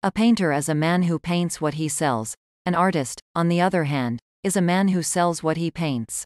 A painter is a man who paints what he sells. An artist, on the other hand, is a man who sells what he paints.